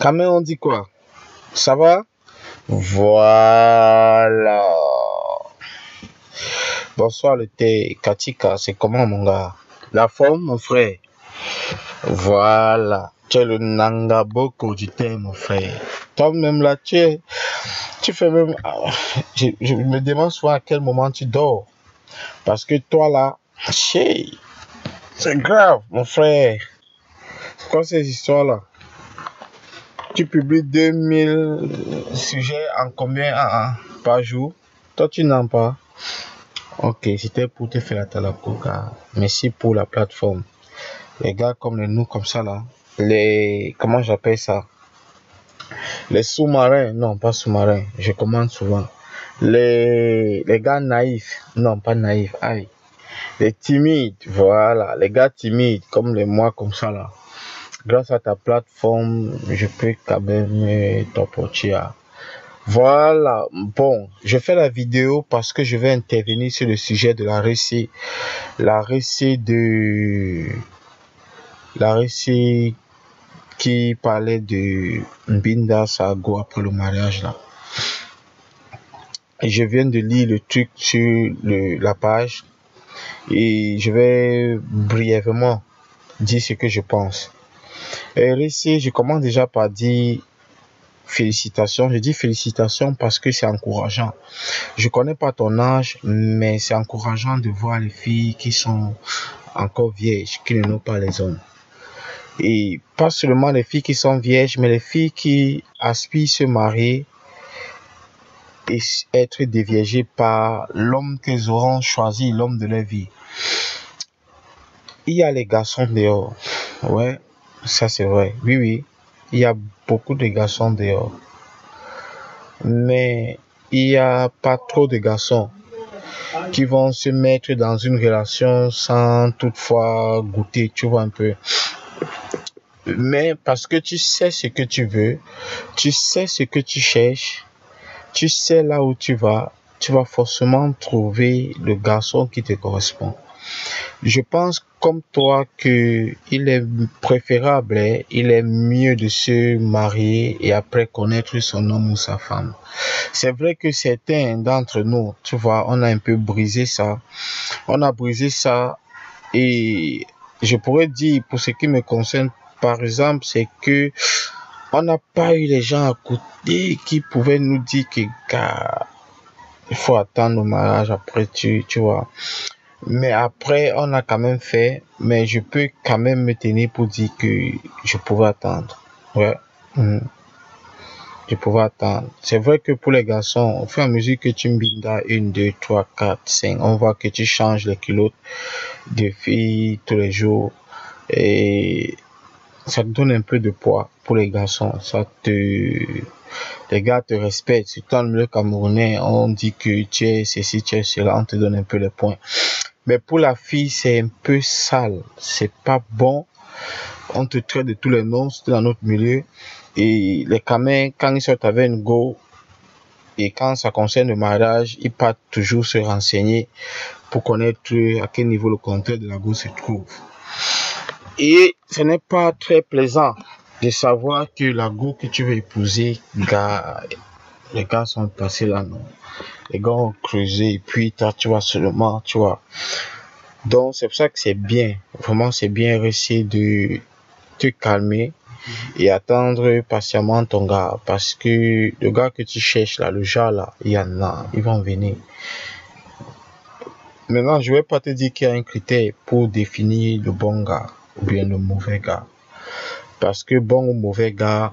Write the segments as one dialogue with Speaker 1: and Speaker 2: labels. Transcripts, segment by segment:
Speaker 1: Kamé, on dit quoi? Ça va? Voilà. Bonsoir le thé. Katika, c'est comment mon gars? La forme, mon frère Voilà. Tu es le Nangaboko du thé, mon frère. Toi-même là, tu es... Tu fais même... Ah, je, je me demande souvent à quel moment tu dors. Parce que toi là, c'est grave, mon frère. C'est quoi ces histoires-là? Tu publies 2000 sujets en combien en- en- par jour? Toi, tu n'en pas Ok, c'était pour te faire la talaco, car merci pour la plateforme. Les gars comme nous, comme ça là, les. Comment j'appelle ça? Les sous-marins, non, pas sous-marins, je commande souvent. Les, les gars naïfs, non, pas naïfs, aïe. Les timides, voilà, les gars timides, comme moi, comme ça là. Grâce à ta plateforme, je peux quand même euh, t'apporter à- Voilà, bon, je fais la vidéo parce que je vais intervenir sur le sujet de la récit. La récit de. La récit qui parlait de Mbinda Sago après le mariage là. Je viens de lire le truc sur le, la page et je vais brièvement dire ce que je pense. Récit, je commence déjà par dire félicitations. Je dis félicitations parce que c'est encourageant. Je connais pas ton âge, mais c'est encourageant de voir les filles qui sont encore vierges, qui ne n'ont pas les hommes. Et pas seulement les filles qui sont vierges, mais les filles qui aspirent se marier et être déviégées par l'homme qu'elles auront choisi, l'homme de leur vie. Il y a les garçons dehors. Ouais, ça c'est vrai. Oui, oui. Il y a beaucoup de garçons dehors. Mais il n'y a pas trop de garçons qui vont se mettre dans une relation sans toutefois goûter, tu vois un peu. Mais parce que tu sais ce que tu veux, tu sais ce que tu cherches, tu sais là où tu vas, tu vas forcément trouver le garçon qui te correspond. Je pense comme toi que il est préférable, hein, il est mieux de se marier et après connaître son homme ou sa femme. C'est vrai que certains d'entre nous, tu vois, on a un peu brisé ça. On a brisé ça et je pourrais dire pour ce qui me concerne, par exemple, c'est que on n'a pas eu les gens à côté qui pouvaient nous dire que il faut attendre le mariage après tu, tu vois. Mais après, on a quand même fait, mais je peux quand même me tenir pour dire que je pouvais attendre. Ouais. Mhm. Je pouvais attendre. C'est vrai que pour les garçons, au fur et à mesure que tu bindas une, deux, trois, quatre, cinq, on voit que tu changes les culottes de filles tous les jours. Et ça te donne un peu de poids pour les garçons. Ça te, les gars te respectent. Surtout dans le milieu camerounais, on dit que tu es ceci, tu es cela, on te donne un peu les points. Mais pour la fille, c'est un peu sale. C'est pas bon. On te traite de tous les noms, dans notre milieu. Et les camins, quand ils sortent avec une go, et quand ça concerne le mariage, ils partent toujours se renseigner pour connaître à quel niveau le compteur de la go se trouve. Et ce n'est pas très plaisant de savoir que la go que tu veux épouser, gars, les gars sont passés là, non. Les gars ont creusé et puis toi, tu vois seulement, tu vois. Donc, c'est pour ça que c'est bien. Vraiment, c'est bien réussir de te calmer et attendre patiemment ton gars. Parce que le gars que tu cherches là, le genre là, il y en a, ils vont venir. Maintenant, je vais pas te dire qu'il y a un critère pour définir le bon gars ou bien le mauvais gars. Parce que bon ou mauvais gars,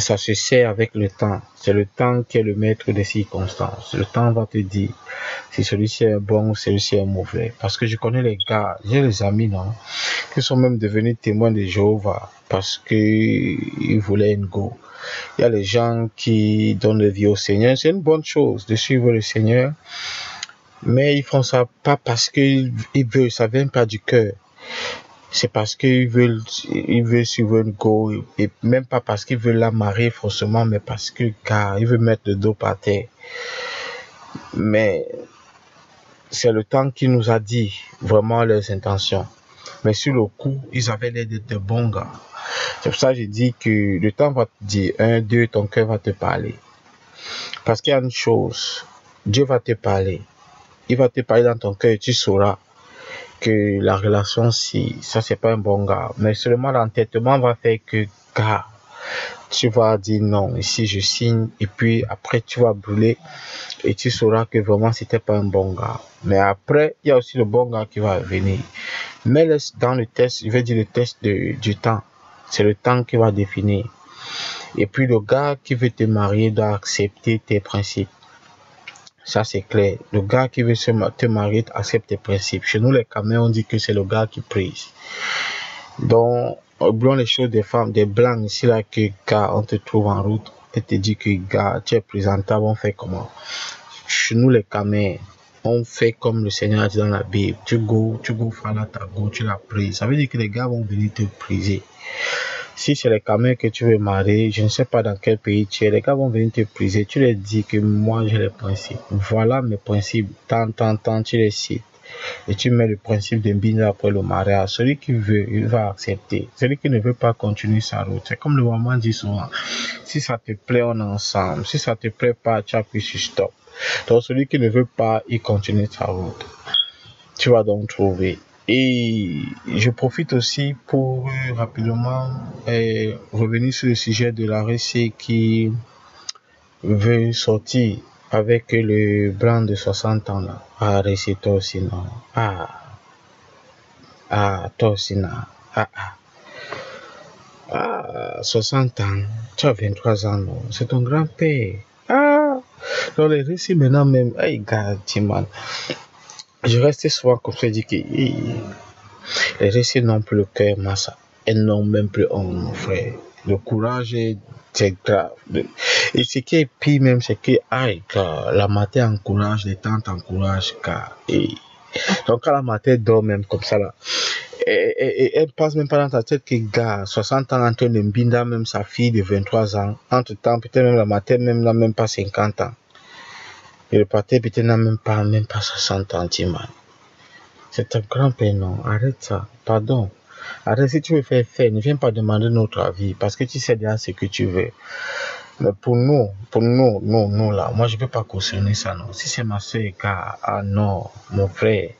Speaker 1: ça se sait avec le temps. C'est le temps qui est le maître des circonstances. Le temps va te dire si celui-ci est bon ou celui-ci est mauvais. Parce que je connais les gars, j'ai des amis, non, qui sont même devenus témoins de Jéhovah parce que ils voulaient une go. Il y a les gens qui donnent leur vie au Seigneur. C'est une bonne chose de suivre le Seigneur. Mais ils font ça pas parce qu'ils ils veulent, ça vient pas du cœur. C'est parce qu'ils veulent, ils veulent suivre une go et même pas parce qu'ils veulent la marier forcément, mais parce que, car ils veulent mettre le dos par terre. Mais c'est le temps qui nous a dit vraiment leurs intentions. Mais sur le coup, ils avaient l'air d'être de bons gars. C'est pour ça que j'ai dit que le temps va te dire, un, deux, ton cœur va te parler. Parce qu'il y a une chose, Dieu va te parler. Il va te parler dans ton cœur et tu sauras que la relation, si ça c'est pas un bon gars. Mais seulement l'entêtement va faire que, gars, tu vas dire non, ici je signe, et puis après tu vas brûler, et tu sauras que vraiment c'était pas un bon gars. Mais après, il y a aussi le bon gars qui va venir. Mais dans le test, je vais dire le test de, du temps. C'est le temps qui va définir. Et puis le gars qui veut te marier doit accepter tes principes. Ça, c'est clair. Le gars qui veut se te marier accepte tes principes. Chez nous, les Camerounais, on dit que c'est le gars qui prise. Donc, oublions les choses des femmes, des blancs ici, là, que gars, on te trouve en route et te dit que gars, tu es présentable, on fait comment? Chez nous, les Camerounais, on fait comme le Seigneur a dit dans la Bible. Tu go, tu go, faire ta go, tu la prises. Ça veut dire que les gars vont venir te priser. Si c'est les Camerounais que tu veux marier, je ne sais pas dans quel pays tu es, les gars vont venir te priser. Tu leur dis que moi j'ai les principes. Voilà mes principes. Tant, tant, tant, tu les cites. Et tu mets le principe de Mbina après le mariage. Celui qui veut, il va accepter. Celui qui ne veut pas continuer sa route. C'est comme le maman dit souvent. Si ça te plaît, on est ensemble. Si ça te plaît pas, tu appuies sur stop. Donc celui qui ne veut pas, il continue sa route. Tu vas donc trouver. Et je profite aussi pour euh, rapidement euh, revenir sur le sujet de la RC qui veut sortir avec le blanc de 60 ans là. Ah, RC non. Ah, ah, non. Ah, ah. Ah, 60 ans, tu as 23 ans. C'est ton grand-père. Ah, dans les récits maintenant même, hey, gars, man je reste souvent comme ça, dit que les récits n'ont plus le cœur, massa. Elles n'ont même plus un, mon frère. Le courage, c'est grave. Et ce qui est pire même, c'est que, aïe, la matin encourage, les tantes encouragent, car, et, donc quand la matin dort même comme ça là, et, elle passe même pas dans ta tête que gars, 60 ans en train de même sa fille de 23 ans, entre temps, peut-être même la matin même n'a même pas 50 ans. Et le pâté peut n'a même pas, même pas 60 ans, man. C'est un grand non. Arrête ça. Pardon. Arrête, si tu veux faire faire, ne viens pas demander notre avis parce que tu sais déjà ce que tu veux. Mais pour nous, pour nous, nous, nous là, moi je peux pas cautionner ça, non. Si c'est ma soeur, car, ah non, mon frère,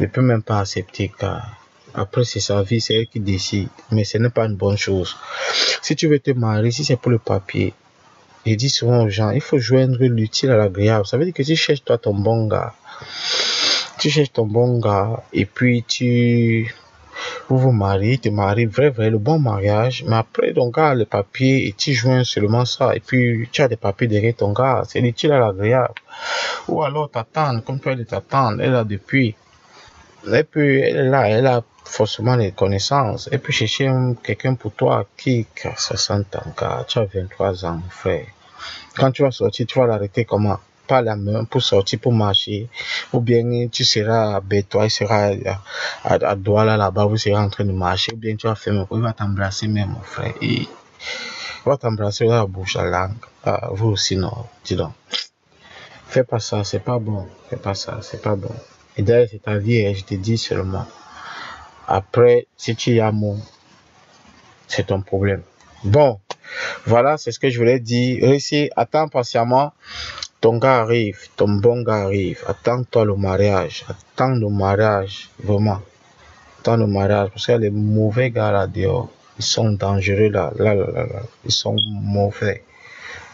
Speaker 1: je peux même pas accepter, car après c'est sa vie, c'est elle qui décide. Mais ce n'est pas une bonne chose. Si tu veux te marier, si c'est pour le papier, il dit souvent aux gens, il faut joindre l'utile à l'agréable. Ça veut dire que tu cherches toi ton bon gars. Tu cherches ton bon gars et puis tu vous vous mariez, tu maries, vrai, vrai, le bon mariage. Mais après, ton gars les papiers et tu joins seulement ça. Et puis, tu as des papiers derrière ton gars. C'est l'utile à l'agréable. Ou alors, t'attends, comme tu as de t'attendre, elle a depuis. Et puis, elle est là, elle a forcément les connaissances. Et puis chercher quelqu'un pour toi qui a 60 ans, tu as 23 ans, frère. Quand tu vas sortir, tu vas l'arrêter comment? Pas la main pour sortir, pour marcher. Ou bien tu seras à Bétois, il sera à, à, Douala là-bas, vous serez en train de marcher. Ou bien tu vas faire, il va t'embrasser même, mon frère. il va t'embrasser la bouche, la langue. Ah, vous aussi, non. Dis donc. Fais pas ça, c'est pas bon. Fais pas ça, c'est pas bon. Et d'ailleurs, c'est ta vie, et je te dis seulement. Après, si tu y as mon, c'est ton problème. Bon, voilà, c'est ce que je voulais dire. Réussis, attends patiemment. Ton gars arrive, ton bon gars arrive. Attends-toi le mariage. Attends le mariage, vraiment. Attends le mariage. Parce que les mauvais gars là dehors, ils sont dangereux là, là, là, là. Ils sont mauvais.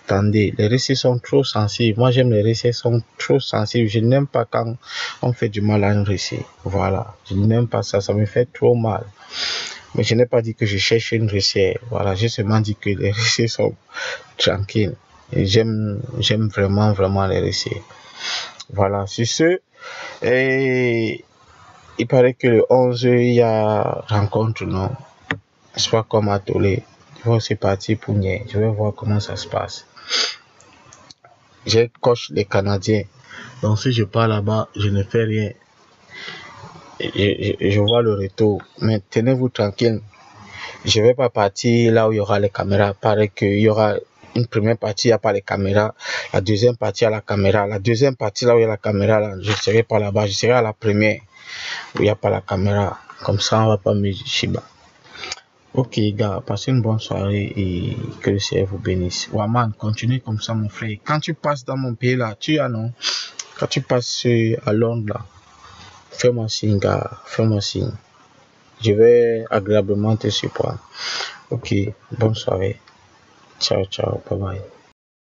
Speaker 1: Attendez, les récits sont trop sensibles. Moi, j'aime les récits sont trop sensibles. Je n'aime pas quand on fait du mal à un récit. Voilà. Je n'aime pas ça. Ça me fait trop mal. Mais je n'ai pas dit que je cherche une récit. Voilà. J'ai seulement dit que les récits sont tranquilles. J'aime, j'aime vraiment, vraiment les récits. Voilà. Sur ce, et il paraît que le 11, il y a rencontre, non? Soit comme à Tolé? C'est parti pour Nier. Je vais voir comment ça se passe j'ai coche les Canadiens. Donc si je pars là-bas, je ne fais rien. Je, vois le retour. Mais tenez-vous tranquille. Je vais pas partir là où il y aura les caméras. Pareil qu'il y aura une première partie, il n'y a pas les caméras. La deuxième partie, a la caméra. La deuxième partie, là où il y a la caméra, là, je serai pas là-bas. Je serai à la première où il n'y a pas la caméra. Comme ça, on va pas me chiba. Ok, gars, passez une bonne soirée et que le Seigneur vous bénisse. Waman, continue comme ça, mon frère. Quand tu passes dans mon pays, là, tu as non? Quand tu passes à Londres, là, fais-moi signe, gars. Fais-moi signe. Je vais agréablement te surprendre. Ok, bonne soirée. Ciao, ciao. Bye bye.